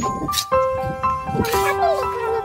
Aku kalau punya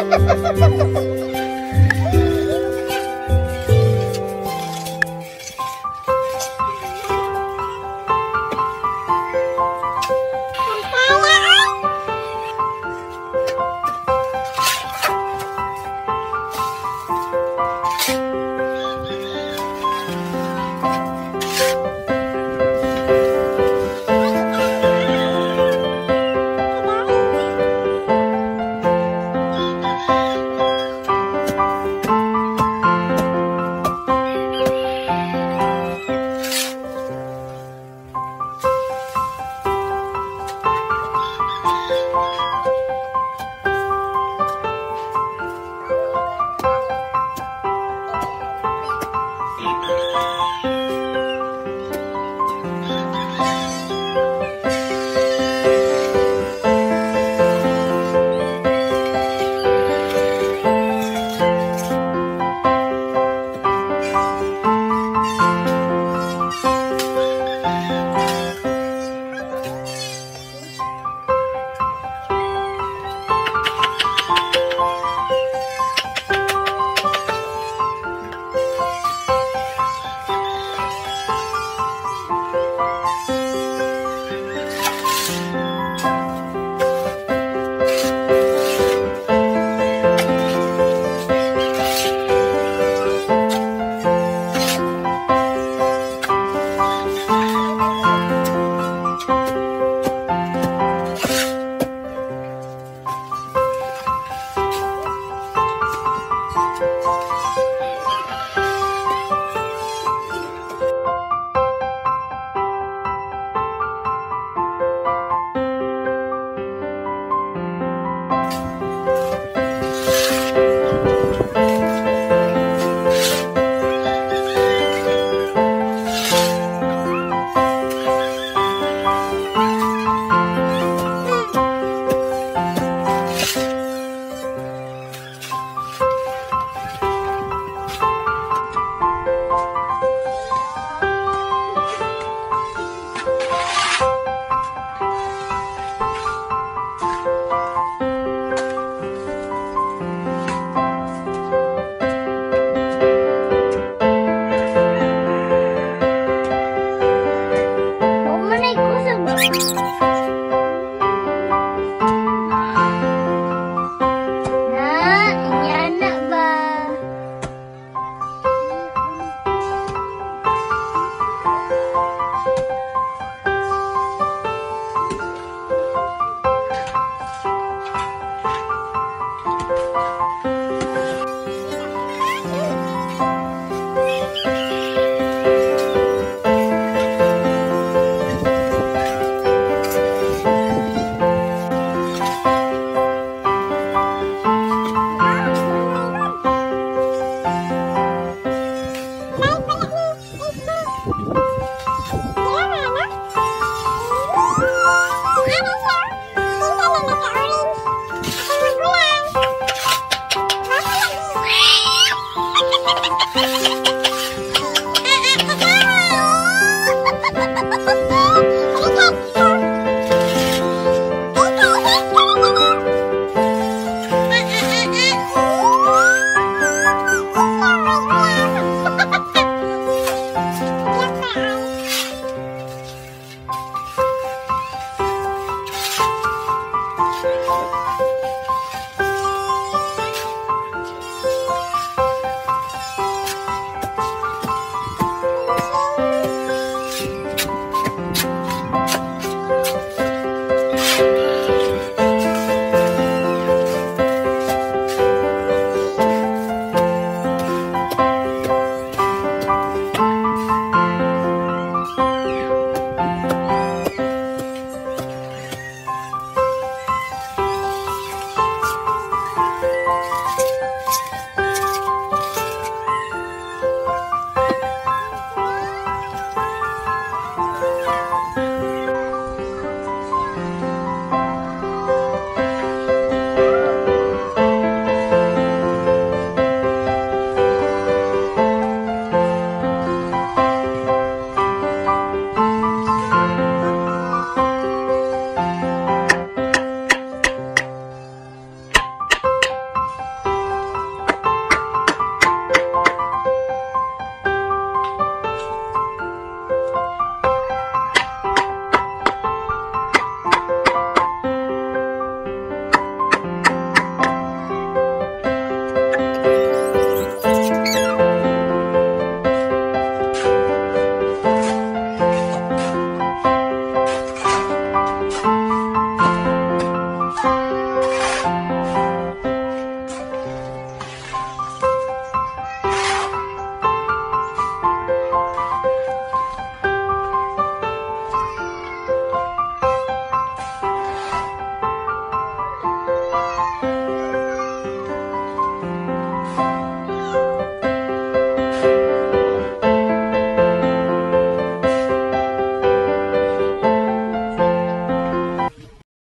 Ha ha ha ha ha!